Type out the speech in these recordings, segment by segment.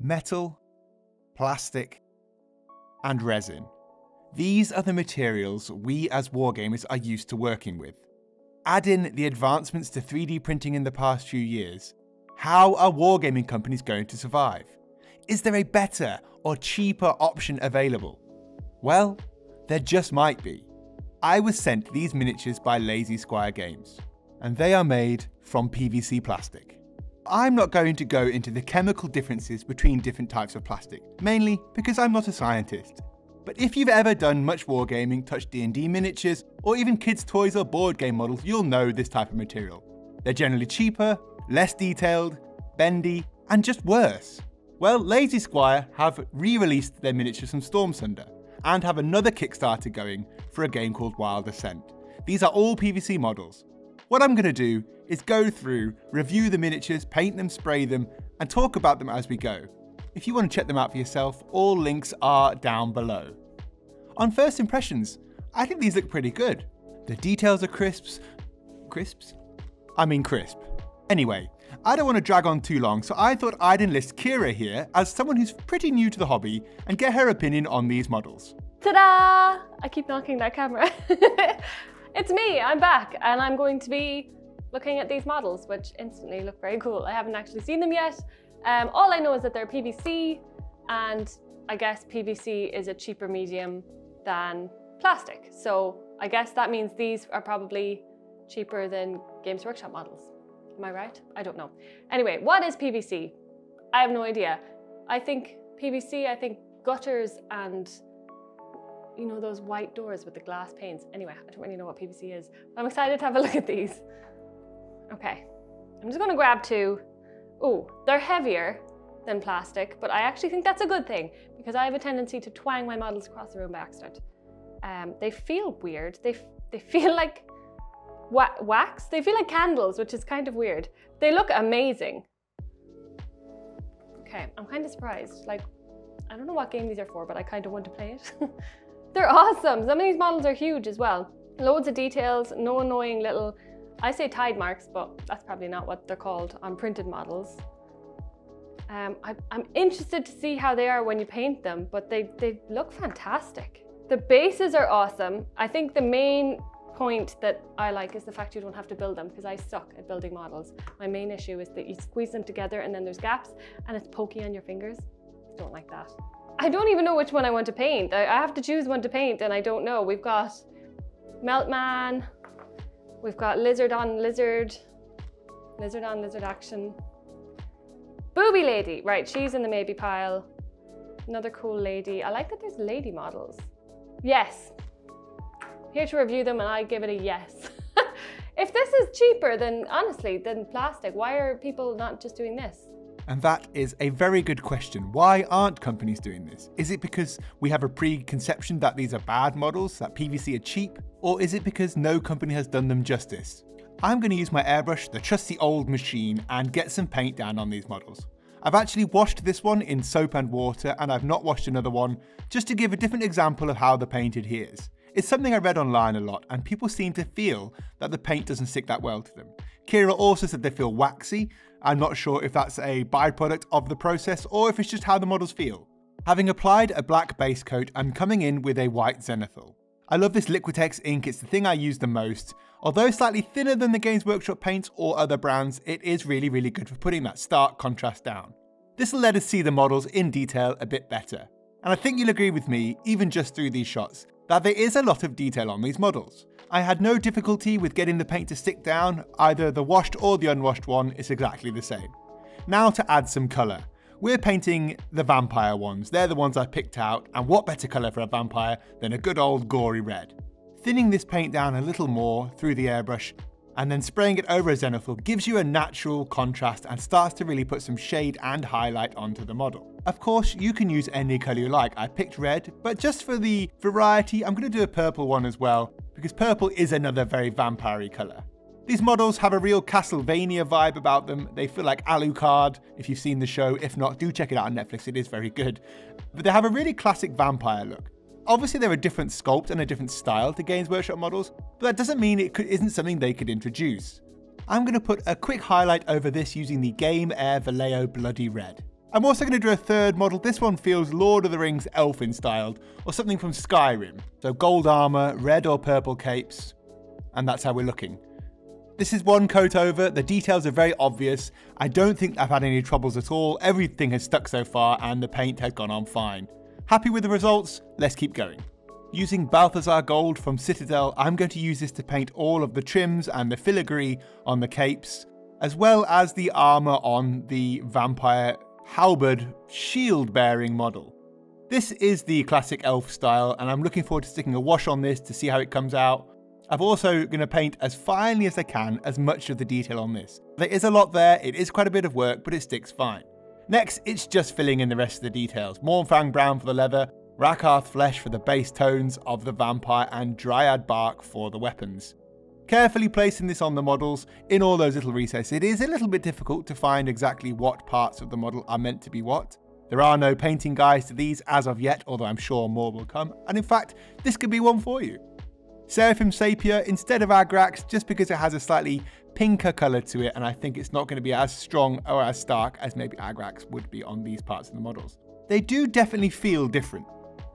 Metal, plastic, and resin. These are the materials we as wargamers are used to working with. Add in the advancements to 3D printing in the past few years. How are wargaming companies going to survive? Is there a better or cheaper option available? Well, there just might be. I was sent these miniatures by Lazy Squire Games, and they are made from PVC plastic. I'm not going to go into the chemical differences between different types of plastic, mainly because I'm not a scientist. But if you've ever done much wargaming, touched D&D miniatures, or even kids' toys or board game models, you'll know this type of material. They're generally cheaper, less detailed, bendy, and just worse. Well, Lazy Squire have re-released their miniatures from Stormsunder, and have another Kickstarter going for a game called Wild Assent. These are all PVC models. What I'm going to do is go through, review the miniatures, paint them, spray them, and talk about them as we go. If you want to check them out for yourself, all links are down below. On first impressions, I think these look pretty good. The details are crisps. Crisps? I mean crisp. Anyway, I don't want to drag on too long, so I thought I'd enlist Ciara here as someone who's pretty new to the hobby and get her opinion on these models. Ta-da! I keep knocking that camera. it's me, I'm back, and I'm going to be looking at these models, which instantly look very cool. I haven't actually seen them yet. Um, all I know is that they're PVC, and I guess PVC is a cheaper medium than plastic. So I guess that means these are probably cheaper than Games Workshop models. Am I right? I don't know. Anyway, what is PVC? I have no idea. I think PVC, I think gutters and you know those white doors with the glass panes. Anyway, I don't really know what PVC is. I'm excited to have a look at these. Okay, I'm just gonna grab two. Oh, they're heavier than plastic, but I actually think that's a good thing because I have a tendency to twang my models across the room by accident. Um, they feel weird. They, they feel like wa wax. They feel like candles, which is kind of weird. They look amazing. Okay, I'm kind of surprised. Like, I don't know what game these are for, but I kind of want to play it. They're awesome. Some of these models are huge as well. Loads of details, no annoying little, I say tide marks, but that's probably not what they're called on printed models. Um, I, am interested to see how they are when you paint them, but they, they look fantastic. The bases are awesome. I think the main point that I like is the fact you don't have to build them because I suck at building models. My main issue is that you squeeze them together and then there's gaps and it's pokey on your fingers. Don't like that. I don't even know which one I want to paint. I, have to choose one to paint and I don't know. We've got Meltman, we've got Lizard on Lizard, Lizard on Lizard action. Booby Lady, right, she's in the maybe pile. Another cool lady. I like that there's lady models. Yes, here to review them and I give it a yes. if this is cheaper than, honestly, than plastic, why are people not just doing this? And that is a very good question. Why aren't companies doing this? Is it because we have a preconception that these are bad models, that PVC are cheap? Or is it because no company has done them justice? I'm going to use my airbrush, the trusty old machine, and get some paint down on these models. I've actually washed this one in soap and water, and I've not washed another one, just to give a different example of how the paint adheres. It's something I read online a lot, and people seem to feel that the paint doesn't stick that well to them. Ciara also said they feel waxy. I'm not sure if that's a byproduct of the process or if it's just how the models feel. Having applied a black base coat, I'm coming in with a white zenithal. I love this Liquitex ink, it's the thing I use the most. Although slightly thinner than the Games Workshop paints or other brands, it is really, really good for putting that stark contrast down. This will let us see the models in detail a bit better. And I think you'll agree with me, even just through these shots, that there is a lot of detail on these models. I had no difficulty with getting the paint to stick down, either the washed or the unwashed one is exactly the same. Now to add some colour. We're painting the vampire ones, they're the ones I picked out, and what better colour for a vampire than a good old gory red. Thinning this paint down a little more through the airbrush and then spraying it over a zenithal gives you a natural contrast and starts to really put some shade and highlight onto the model. Of course, you can use any colour you like. I picked red, but just for the variety, I'm to do a purple one as well, because purple is another very vampire colour. These models have a real Castlevania vibe about them. They feel like Alucard, if you've seen the show. If not, do check it out on Netflix, it is very good. But they have a really classic vampire look. Obviously, they're a different sculpt and a different style to Games Workshop models, but that doesn't mean it isn't something they could introduce. I'm going to put a quick highlight over this using the Game Air Vallejo Bloody Red. I'm also going to do a third model. This one feels Lord of the Rings elfin styled, or something from Skyrim. So gold armour, red or purple capes, and that's how we're looking. This is one coat over, the details are very obvious. I don't think I've had any troubles at all. Everything has stuck so far and the paint has gone on fine. Happy with the results? Let's keep going. Using Balthazar Gold from Citadel, I'm going to use this to paint all of the trims and the filigree on the capes, as well as the armour on the vampire halberd shield bearing model. This is the classic elf style and I'm looking forward to sticking a wash on this to see how it comes out. I'm also going to paint as finely as I can as much of the detail on this. There is a lot there, it is quite a bit of work, but it sticks fine. Next, it's just filling in the rest of the details. Mournfang brown for the leather, Rakarth flesh for the base tones of the vampire, and Dryad bark for the weapons. Carefully placing this on the models in all those little recesses, it is a little bit difficult to find exactly what parts of the model are meant to be what. There are no painting guides to these as of yet, although I'm sure more will come, and in fact, this could be one for you. Seraphim Sepia instead of Agrax, just because it has a slightly pinker colour to it, and I think it's not going to be as strong or as stark as maybe Agrax would be on these parts of the models. They do definitely feel different.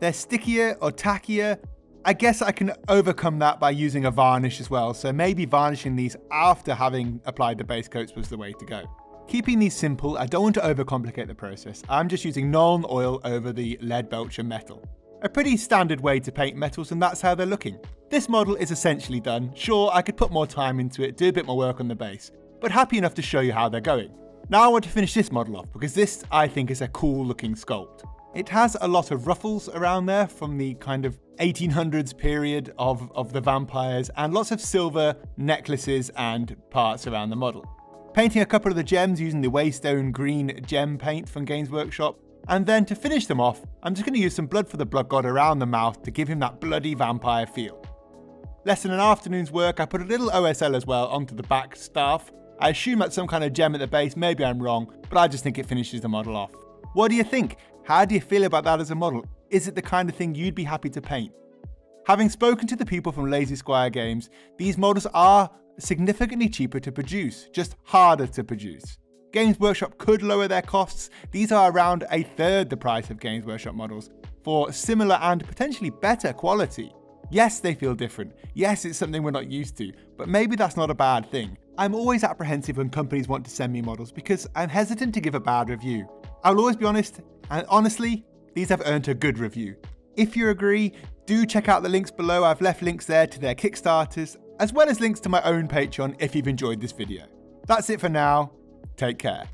They're stickier or tackier, I guess I can overcome that by using a varnish as well, so maybe varnishing these after having applied the base coats was the way to go. Keeping these simple, I don't want to overcomplicate the process. I'm just using Nuln Oil over the Leadbelcher metal. A pretty standard way to paint metals and that's how they're looking. This model is essentially done. Sure, I could put more time into it, do a bit more work on the base, but happy enough to show you how they're going. Now I want to finish this model off because this I think is a cool looking sculpt. It has a lot of ruffles around there from the kind of 1800s period of, of the vampires and lots of silver necklaces and parts around the model. Painting a couple of the gems using the Waystone green gem paint from Games Workshop. And then to finish them off, I'm just going to use some blood for the blood god around the mouth to give him that bloody vampire feel. Less than an afternoon's work, I put a little OSL as well onto the back staff. I assume that's some kind of gem at the base, maybe I'm wrong, but I just think it finishes the model off. What do you think? How do you feel about that as a model? Is it the kind of thing you'd be happy to paint? Having spoken to the people from Lazy Squire Games, these models are significantly cheaper to produce, just harder to produce. Games Workshop could lower their costs. These are around a third the price of Games Workshop models for similar and potentially better quality. Yes, they feel different. Yes, it's something we're not used to, but maybe that's not a bad thing. I'm always apprehensive when companies want to send me models because I'm hesitant to give a bad review. I'll always be honest, and honestly, these have earned a good review. If you agree, do check out the links below. I've left links there to their Kickstarters, as well as links to my own Patreon if you've enjoyed this video. That's it for now. Take care.